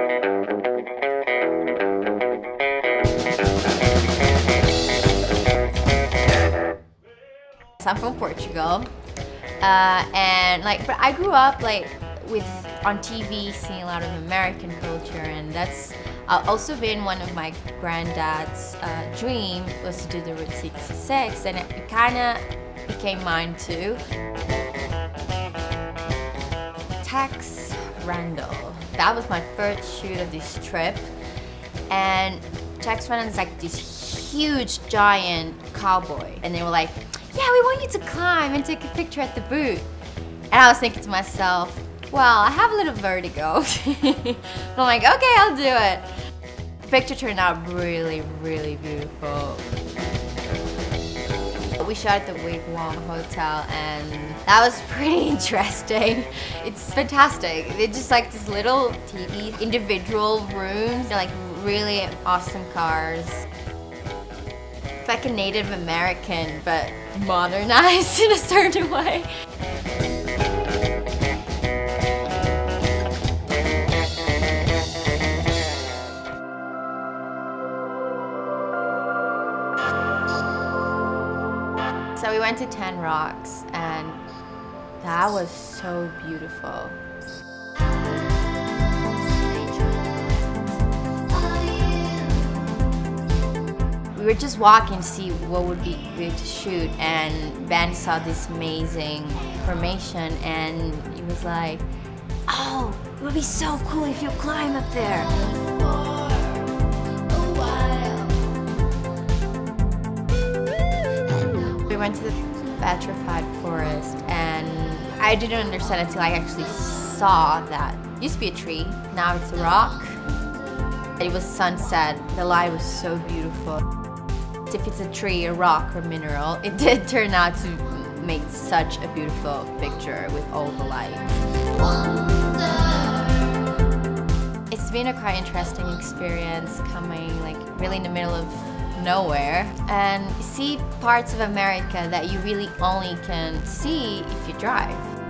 I'm from Portugal, uh, and like, but I grew up like with on TV seeing a lot of American culture, and that's uh, also been one of my granddad's uh, dream was to do the Route 66, and it, it kind of became mine too. Tex Randall, that was my first shoot of this trip, and Tex Randall is like this huge giant cowboy, and they were like, yeah, we want you to climb and take a picture at the boot. And I was thinking to myself, well, I have a little vertigo. but I'm like, okay, I'll do it. The picture turned out really, really beautiful. We shot at the Wigwam Hotel and that was pretty interesting. It's fantastic. They're just like this little TV individual rooms. They're like really awesome cars. It's like a Native American, but modernized in a certain way. So we went to Tent Rocks and that was so beautiful. we were just walking to see what would be good to shoot and Ben saw this amazing formation and he was like, oh, it would be so cool if you climb up there. We went to the petrified forest and I didn't understand until I actually saw that it used to be a tree, now it's a rock. It was sunset, the light was so beautiful if it's a tree, a rock, or mineral, it did turn out to make such a beautiful picture with all the light. It's been a quite interesting experience coming like really in the middle of nowhere and see parts of America that you really only can see if you drive.